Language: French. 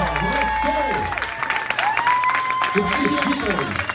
Marcel Bressel. Pour ses